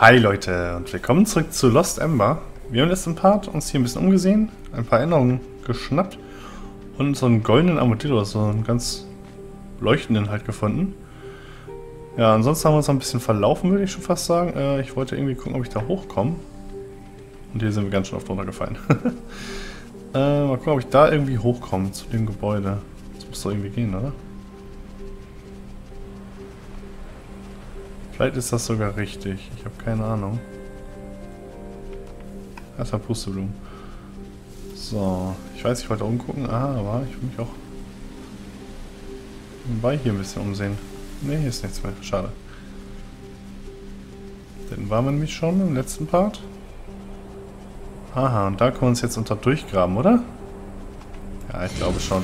Hi Leute und willkommen zurück zu Lost Ember. Wir haben im letzten Part uns hier ein bisschen umgesehen, ein paar Erinnerungen geschnappt und so einen goldenen Armadillo, so einen ganz leuchtenden halt gefunden. Ja, ansonsten haben wir uns noch ein bisschen verlaufen, würde ich schon fast sagen. Äh, ich wollte irgendwie gucken, ob ich da hochkomme. Und hier sind wir ganz schön oft runtergefallen. äh, mal gucken, ob ich da irgendwie hochkomme zu dem Gebäude. Das muss doch irgendwie gehen, oder? Vielleicht ist das sogar richtig. Ich habe keine Ahnung. Erstmal Pusteblumen. So, ich weiß, ich wollte umgucken. Ah, aber ich will mich auch bei hier ein bisschen umsehen. Ne, hier ist nichts mehr. Schade. Den waren wir nämlich schon im letzten Part. Aha, und da können wir uns jetzt unter durchgraben, oder? Ja, ich glaube schon.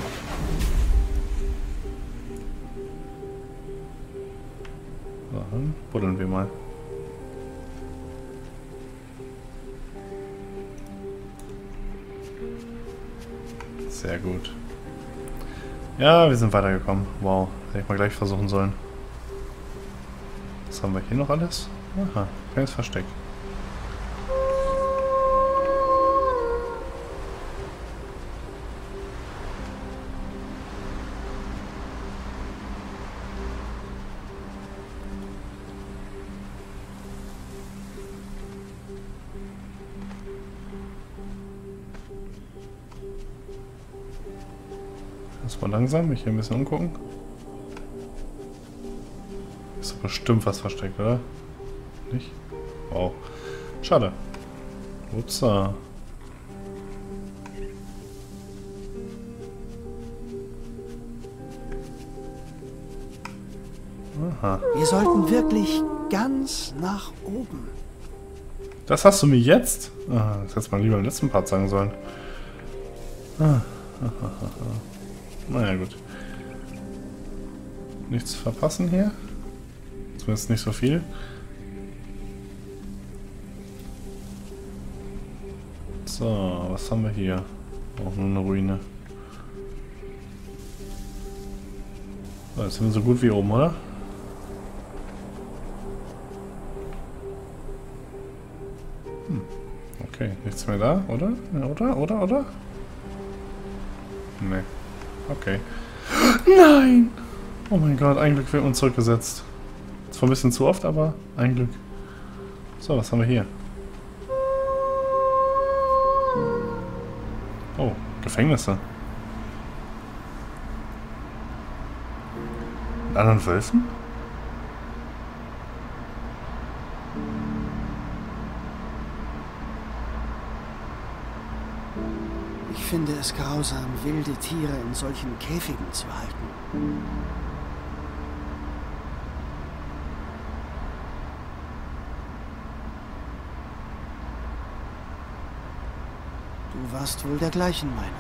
Buddeln wir mal. Sehr gut. Ja, wir sind weitergekommen. Wow, hätte ich mal gleich versuchen sollen. Was haben wir hier noch alles? Aha, kleines Versteck. Erstmal langsam, mich hier ein bisschen umgucken. Ist doch bestimmt was versteckt, oder? Nicht? Wow. Schade. Upsa. Aha. Wir sollten wirklich ganz nach oben. Das hast du mir jetzt? Ah, das hättest du mal lieber im letzten Part sagen sollen. Ah. Naja, gut. Nichts verpassen hier. Zumindest nicht so viel. So, was haben wir hier? Auch nur eine Ruine. So, jetzt sind wir so gut wie oben, oder? Hm. Okay, nichts mehr da, oder? Oder, oder, oder? Nee. Okay. Nein! Oh mein Gott, ein Glück wird uns zurückgesetzt. Zwar ein bisschen zu oft, aber ein Glück. So, was haben wir hier? Oh, Gefängnisse. Mit anderen Wölfen? Finde es grausam, wilde Tiere in solchen Käfigen zu halten. Du warst wohl der gleichen Meinung.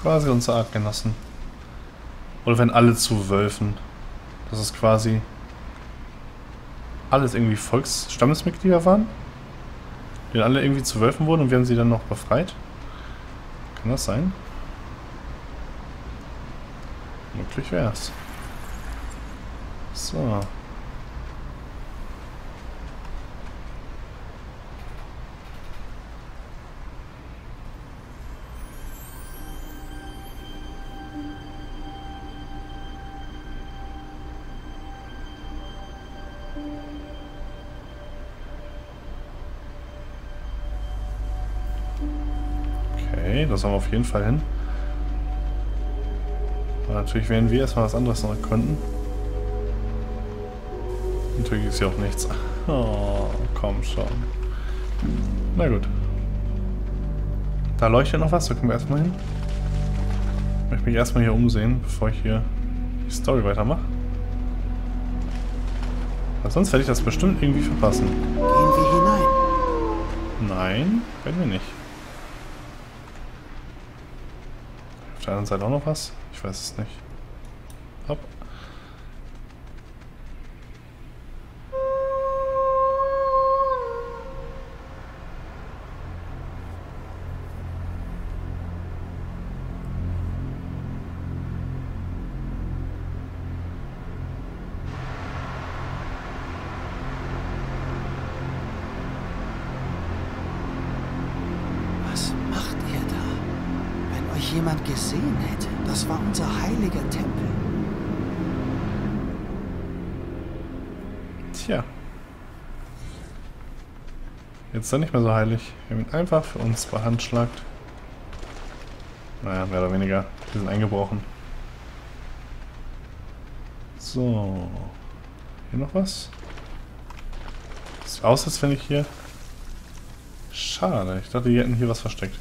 Quasi unsere Artgenossen. Oder wenn alle zu Wölfen. Das ist quasi alles irgendwie Volksstammesmitglieder waren. Die dann alle irgendwie zu Wölfen wurden und wir haben sie dann noch befreit. Kann das sein? Möglich wär's. So. Das haben wir auf jeden Fall hin. Aber natürlich werden wir erstmal was anderes noch erkunden. Natürlich ist hier auch nichts. Oh, komm schon. Na gut. Da leuchtet noch was, da können wir erstmal hin. Ich möchte mich erstmal hier umsehen, bevor ich hier die Story weitermache. Weil sonst werde ich das bestimmt irgendwie verpassen. Gehen wir hinein. Nein, werden wir nicht. Auf der anderen Seite auch noch was? Ich weiß es nicht. Jemand gesehen hätte, das war unser heiliger Tempel. Tja. Jetzt ist er nicht mehr so heilig. Wir haben ihn einfach für uns behandschlagt. Naja, mehr oder weniger. Wir sind eingebrochen. So. Hier noch was? Sieht aus, als wenn ich hier... Schade, ich dachte, die hätten hier was versteckt.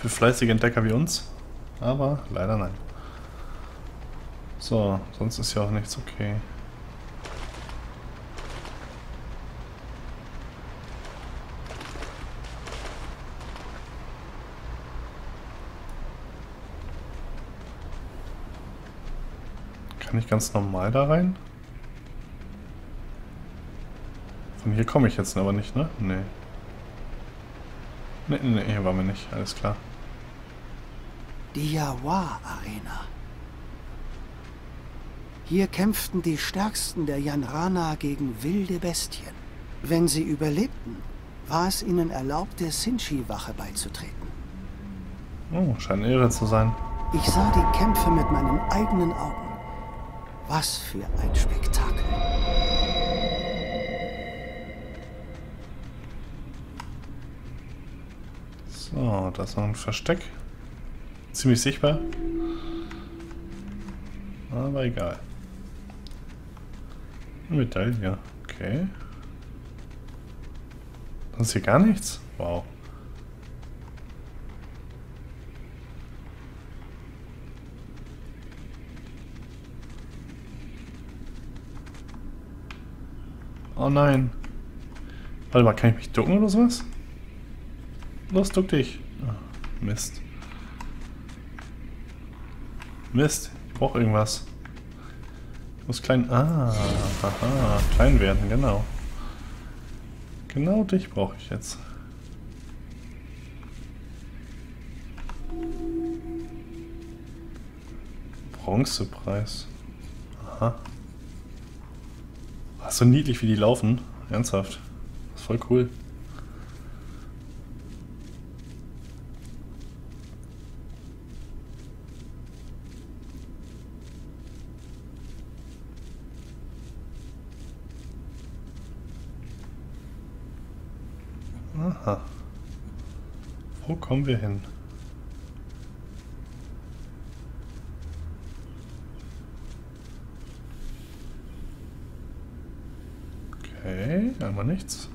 Für fleißige Entdecker wie uns. Aber leider nein. So, sonst ist ja auch nichts okay. Kann ich ganz normal da rein? Von hier komme ich jetzt aber nicht, ne? Nee. Nee, nee, hier waren wir nicht. Alles klar. Die Yawa-Arena. Hier kämpften die Stärksten der Janrana gegen wilde Bestien. Wenn sie überlebten, war es ihnen erlaubt, der Sinchi-Wache beizutreten. Oh, scheint Ehre zu sein. Ich sah die Kämpfe mit meinen eigenen Augen. Was für ein Spektakel. So, da ist noch ein Versteck. Ziemlich sichtbar. Aber egal. Medaille, okay. Sonst hier gar nichts? Wow. Oh nein. Warte mal, kann ich mich ducken oder sowas? Los, duck dich. Oh, Mist. Mist, ich brauche irgendwas. Ich muss klein... Ah, aha, klein werden, genau. Genau dich brauche ich jetzt. Bronzepreis. Aha. Ach, so niedlich, wie die laufen. Ernsthaft. Das ist voll cool. Aha. Wo kommen wir hin? Okay, einmal nichts.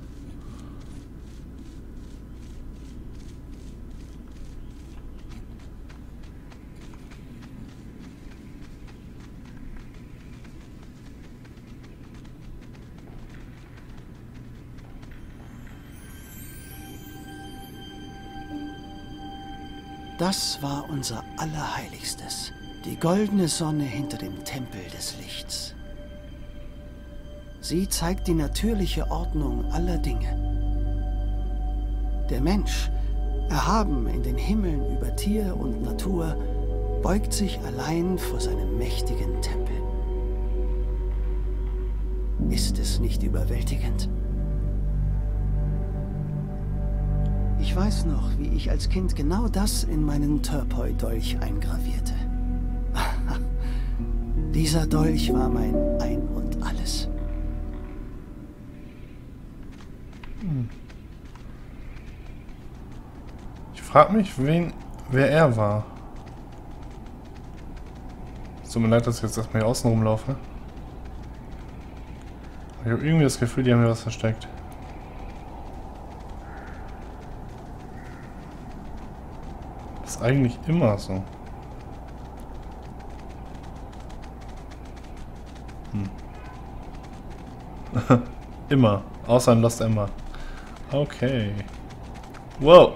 Das war unser Allerheiligstes. Die goldene Sonne hinter dem Tempel des Lichts. Sie zeigt die natürliche Ordnung aller Dinge. Der Mensch, erhaben in den Himmeln über Tier und Natur, beugt sich allein vor seinem mächtigen Tempel. Ist es nicht überwältigend? Ich weiß noch, wie ich als Kind genau das in meinen Turpoi-Dolch eingravierte. Dieser Dolch war mein Ein und Alles. Ich frage mich, wen, wer er war. Tut mir leid, dass ich jetzt erstmal hier außen rumlaufe. Ich habe irgendwie das Gefühl, die haben mir was versteckt. Das ist eigentlich immer so. Hm. immer. Außer in Lost Emma. Okay. Wow.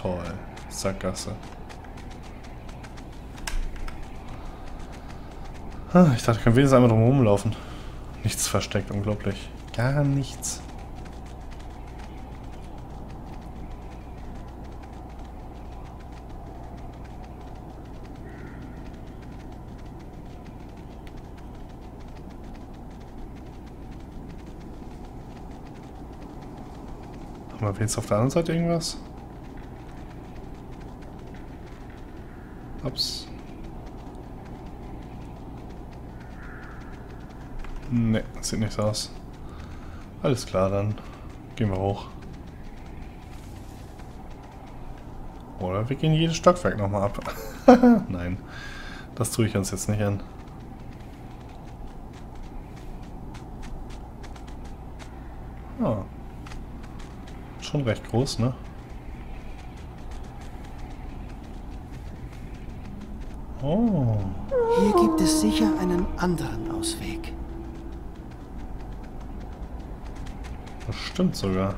Toll. Sackgasse. Ah, Ich dachte, ich kann wenigstens einmal drum rumlaufen. Nichts versteckt, unglaublich. Gar nichts. Haben wir jetzt auf der anderen Seite irgendwas? Ups. Ne, sieht nicht so aus. Alles klar, dann gehen wir hoch. Oder wir gehen jedes Stockwerk nochmal ab. Nein, das tue ich uns jetzt nicht an. Ah. Schon recht groß, ne? Oh. Hier gibt es sicher einen anderen Ausweg. Das stimmt sogar.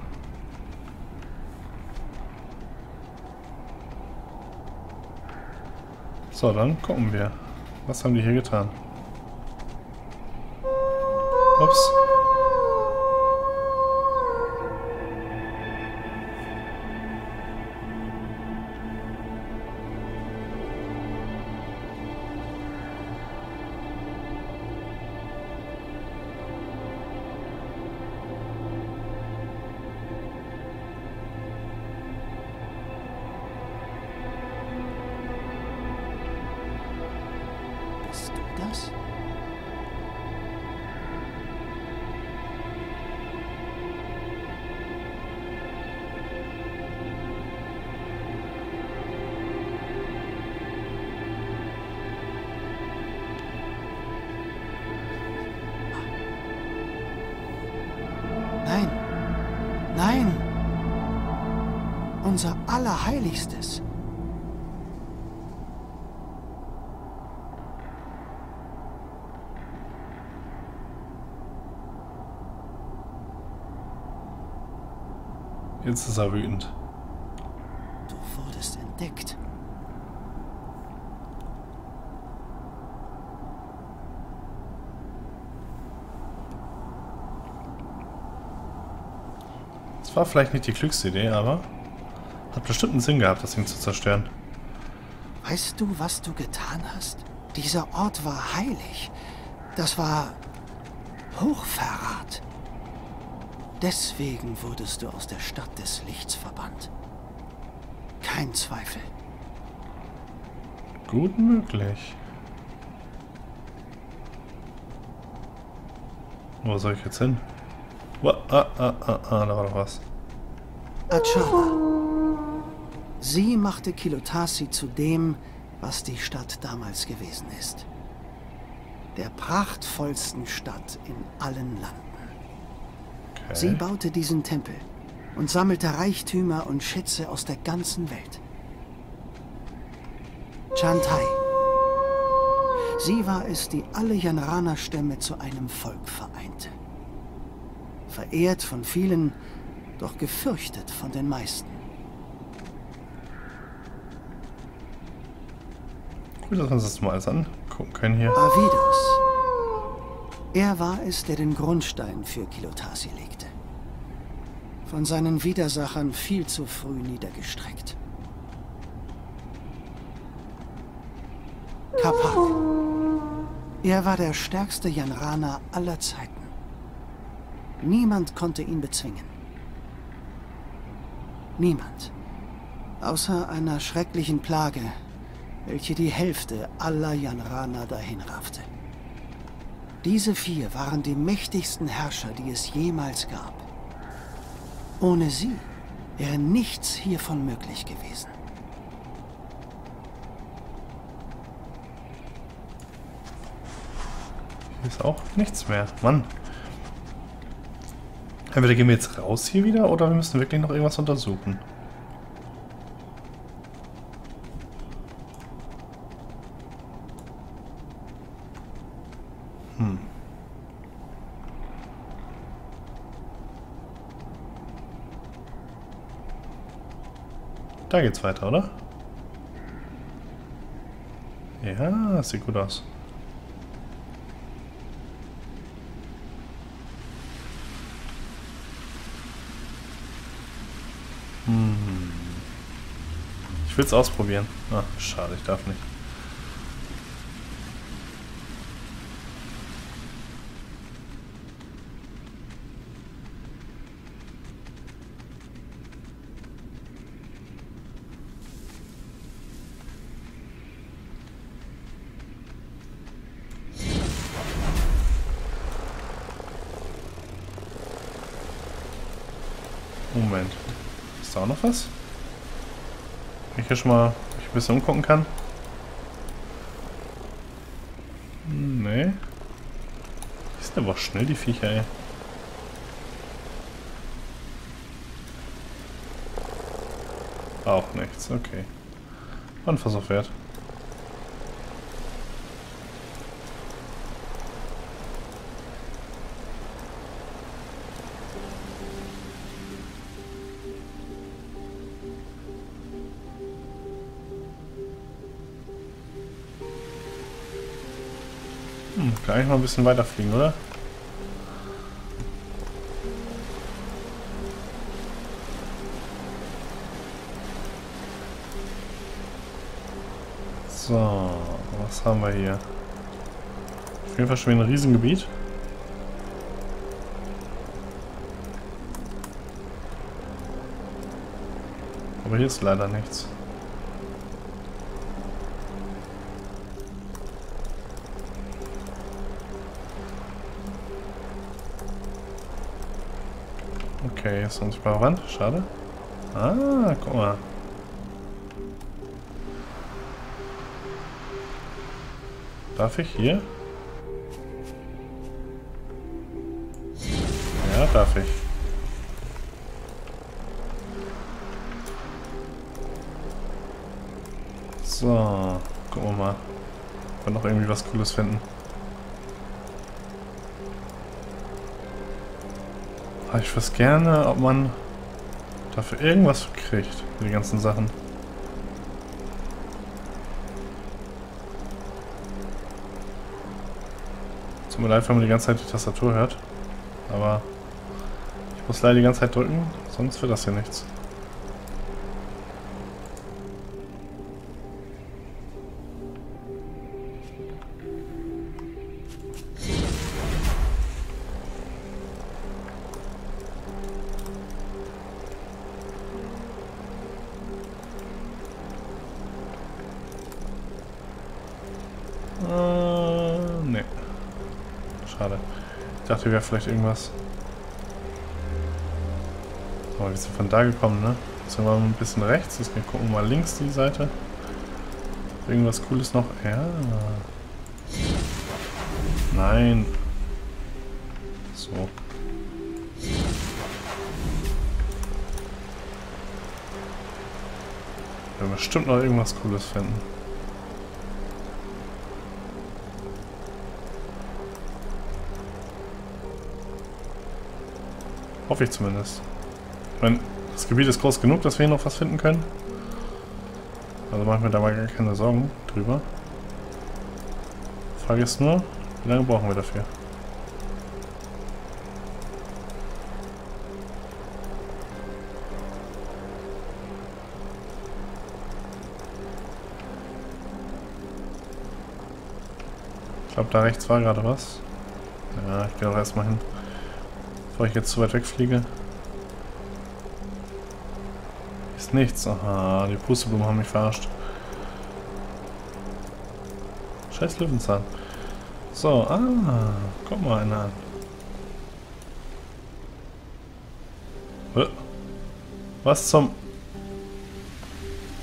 So, dann gucken wir. Was haben die hier getan? Ups. Unser Allerheiligstes. Jetzt ist er wütend. Du wurdest entdeckt. Das war vielleicht nicht die klügste Idee, aber hat bestimmt einen Sinn gehabt, das Ding zu zerstören. Weißt du, was du getan hast? Dieser Ort war heilig. Das war Hochverrat. Deswegen wurdest du aus der Stadt des Lichts verbannt. Kein Zweifel. Gut möglich. Wo soll ich jetzt hin? Ah, ah, ah, ah, da war doch was. Achara. Sie machte Kilotasi zu dem, was die Stadt damals gewesen ist. Der prachtvollsten Stadt in allen Landen. Okay. Sie baute diesen Tempel und sammelte Reichtümer und Schätze aus der ganzen Welt. Chantai. Sie war es, die alle Janrana-Stämme zu einem Volk vereinte. Verehrt von vielen, doch gefürchtet von den meisten. Wir uns das mal alles angucken können hier. Avidos. Er war es, der den Grundstein für Kilotasi legte. Von seinen Widersachern viel zu früh niedergestreckt. Kapak. Er war der stärkste Janrana aller Zeiten. Niemand konnte ihn bezwingen. Niemand. Außer einer schrecklichen Plage, welche die Hälfte aller Janrana dahinraffte. Diese vier waren die mächtigsten Herrscher, die es jemals gab. Ohne sie wäre nichts hiervon möglich gewesen. Hier ist auch nichts mehr. Mann. Entweder gehen wir jetzt raus hier wieder oder wir müssen wirklich noch irgendwas untersuchen. Da geht's weiter, oder? Ja, sieht gut aus. Hm. Ich will es ausprobieren. Ah, schade, ich darf nicht. Moment. Ist da auch noch was? Wenn ich hier schon mal mich ein bisschen umgucken kann. Hm, nee. Die sind aber schnell, die Viecher, ey. Auch nichts, okay. War ein Versuch wert. Eigentlich mal ein bisschen weiterfliegen, oder? So, was haben wir hier? Auf jeden Fall schon wieder ein Riesengebiet. Aber hier ist leider nichts. Okay, ist uns bei Wand. Schade. Ah, guck mal. Darf ich hier? Ja, darf ich. So, gucken wir mal. Ob wir noch irgendwie was Cooles finden. Aber ich weiß gerne, ob man dafür irgendwas kriegt. Für die ganzen Sachen. Tut mir leid, wenn man die ganze Zeit die Tastatur hört. Aber ich muss leider die ganze Zeit drücken, sonst wird das hier nichts. Vielleicht irgendwas. Aber wir sind von da gekommen, ne? Jetzt sind wir ein bisschen rechts. Jetzt gucken wir mal links die Seite. Irgendwas Cooles noch. Ja. Nein. So. Wir werden bestimmt noch irgendwas Cooles finden. Hoffe ich zumindest. Ich meine, das Gebiet ist groß genug, dass wir hier noch was finden können. Also mache ich mir da mal gar keine Sorgen drüber. Frage ist nur, wie lange brauchen wir dafür? Ich glaube, da rechts war gerade was. Ja, ich gehe auch erstmal hin. Bevor ich jetzt zu weit wegfliege. Ist nichts. Aha, die Pusteblumen haben mich verarscht. Scheiß Löwenzahn. So, ah, guck mal einer an. Was zum...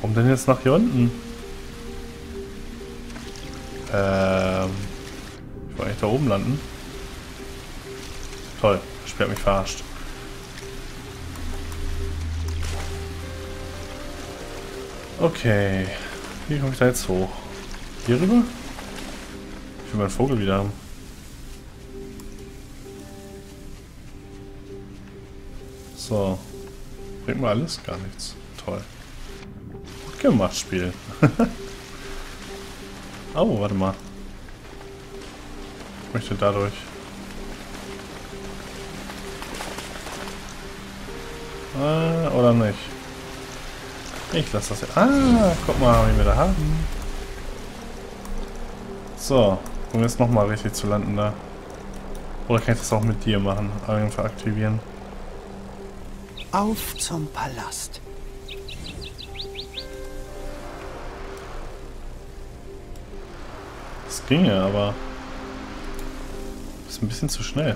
Warum denn jetzt nach hier unten? Ähm... Ich wollte eigentlich da oben landen. Toll. Ich hab mich verarscht. Okay. Wie komme ich da jetzt hoch? Hier rüber? Ich will meinen Vogel wieder haben. So. Bringt mir alles? Gar nichts. Toll. Gut gemacht, Spiel. oh, warte mal. Ich möchte dadurch. Äh, oder nicht? Ich lasse das jetzt. Ah, guck mal, wie wir da haben. So, um jetzt nochmal richtig zu landen da. Oder kann ich das auch mit dir machen? Einfach aktivieren. Auf zum Palast. Das ginge, aber... Ist ein bisschen zu schnell.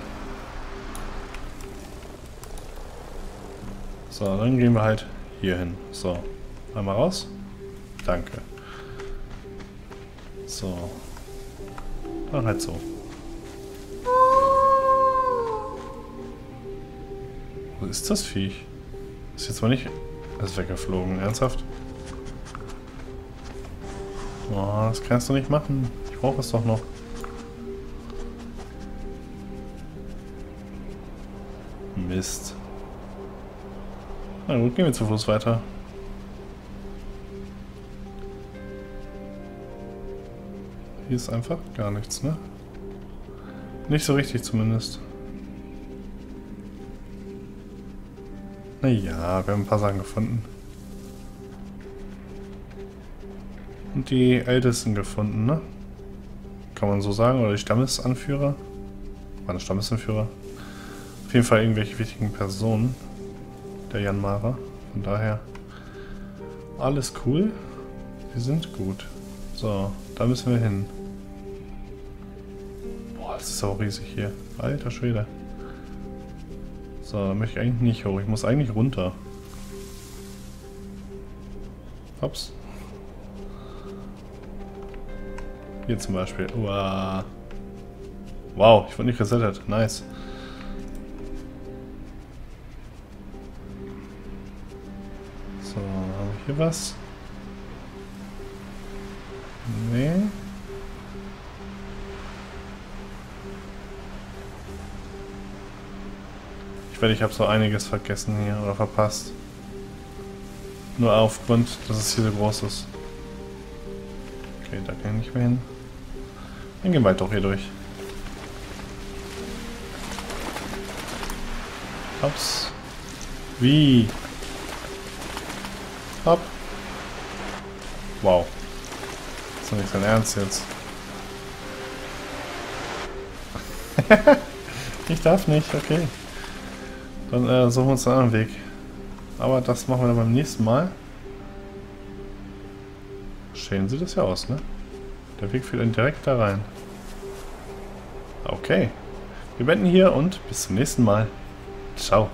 So, dann gehen wir halt hier hin. So, einmal raus. Danke. So. Dann halt so. Wo ist das Viech? Ist jetzt mal nicht... ist weggeflogen. Ernsthaft? Oh, das kannst du nicht machen. Ich brauche es doch noch. Mist. Na gut, gehen wir zu Fuß weiter. Hier ist einfach gar nichts, ne? Nicht so richtig zumindest. Naja, wir haben ein paar Sachen gefunden. Und die Ältesten gefunden, ne? Kann man so sagen, oder die Stammesanführer? War der Stammesanführer? Auf jeden Fall irgendwelche wichtigen Personen. Der Jan Mara. Von daher alles cool. Wir sind gut. So, da müssen wir hin. Boah, das ist auch riesig hier. Alter Schwede. So, da möchte ich eigentlich nicht hoch. Ich muss eigentlich runter. Hops. Hier zum Beispiel. Uah. Wow, ich wurde nicht resettet. Nice. Hier was? Nee. Ich werde, ich habe so einiges vergessen hier oder verpasst. Nur aufgrund, dass es hier so groß ist. Okay, da kann ich nicht mehr hin. Dann gehen wir doch hier durch. Ups. Wie? Hopp. Wow. Das ist doch nicht dein Ernst jetzt. ich darf nicht, okay. Dann äh, suchen wir uns einen anderen Weg. Aber das machen wir dann beim nächsten Mal. Schön sieht das ja aus, ne? Der Weg führt dann direkt da rein. Okay. Wir beenden hier und bis zum nächsten Mal. Ciao.